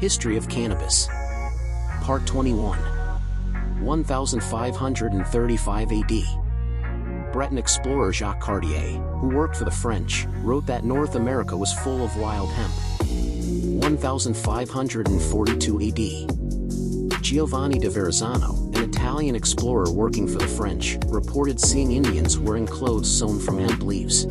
History of Cannabis. Part 21. 1535 AD. Breton explorer Jacques Cartier, who worked for the French, wrote that North America was full of wild hemp. 1542 AD. Giovanni de Verrazzano, an Italian explorer working for the French, reported seeing Indians wearing clothes sewn from hemp leaves.